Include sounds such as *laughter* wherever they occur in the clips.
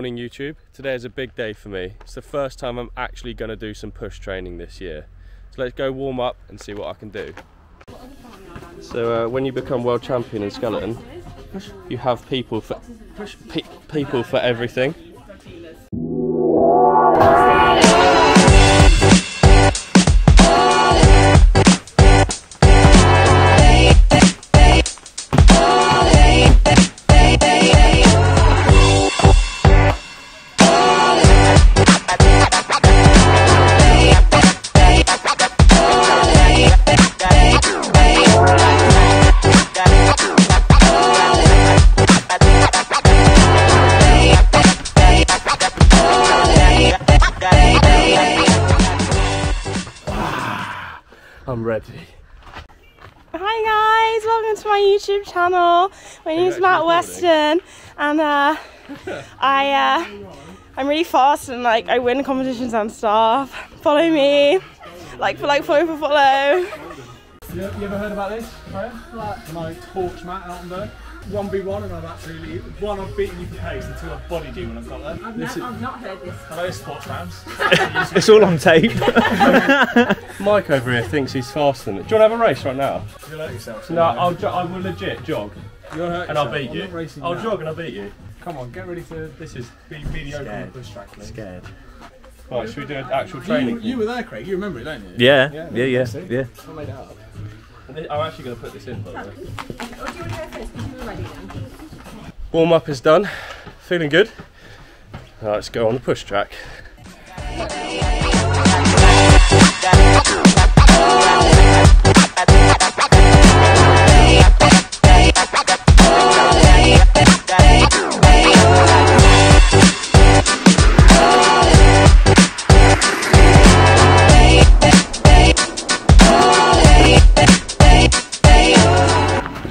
morning YouTube. Today is a big day for me. It's the first time I'm actually going to do some push training this year. So let's go warm up and see what I can do. So uh, when you become world champion in skeleton, you have people for pe people for everything. I'm ready. Hi guys, welcome to my YouTube channel. My name is Matt Weston, and uh, *laughs* I uh, I'm really fast and like I win competitions and stuff. Follow me, like for like, follow for follow. You, you ever heard about this, Freya? What? My torch Matt Altenberg. 1v1 and I've actually, one I've beaten you for pace and two I've bodied you when I've got there. I've, not, I've not heard this. Hello sports fans. *laughs* It's all on tape. *laughs* Mike over here thinks he's faster than me. Do you want to have a race right now? You'll hurt yourself. No, I'll jo- I will legit jog You'll hurt and I'll yourself. beat I'm you. not racing I'll now. jog and I'll beat you. Come on, get ready for This is be mediocre on the Scared. push track, please. Scared. right. Should we do an actual training? you were there, Craig. You remember it, don't you? Yeah, Yeah, yeah, yeah, see? yeah. I made it up. I'm actually going to put this in. By the way. Do you want to go first? Because we're ready then. Warm up is done. Feeling good. Now let's go on the push track.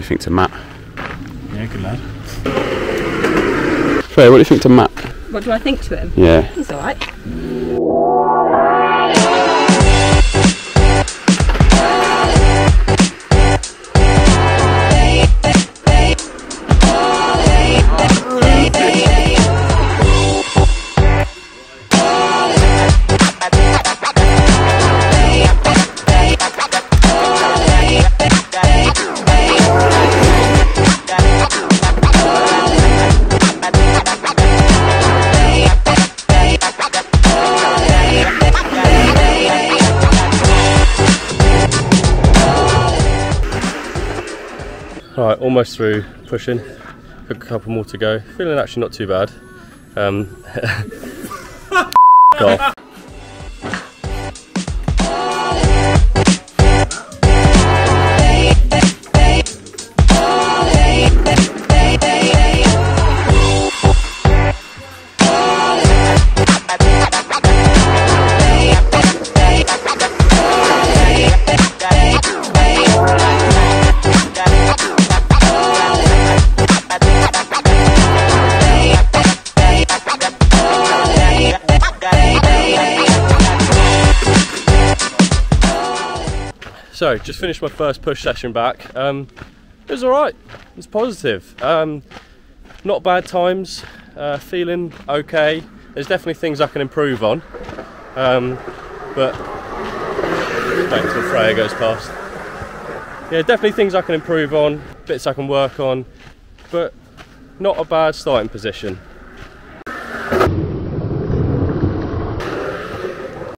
You think to Matt? Yeah, good lad. Freya, what do you think to Matt? What do I think to him? Yeah. He's alright. Right, almost through pushing. A couple more to go. Feeling actually not too bad. Um, *laughs* off. So, just finished my first push session back. Um, it was alright, it was positive. Um, not bad times, uh, feeling okay. There's definitely things I can improve on. Um, but, until Freya goes past. Yeah, definitely things I can improve on, bits I can work on, but not a bad starting position.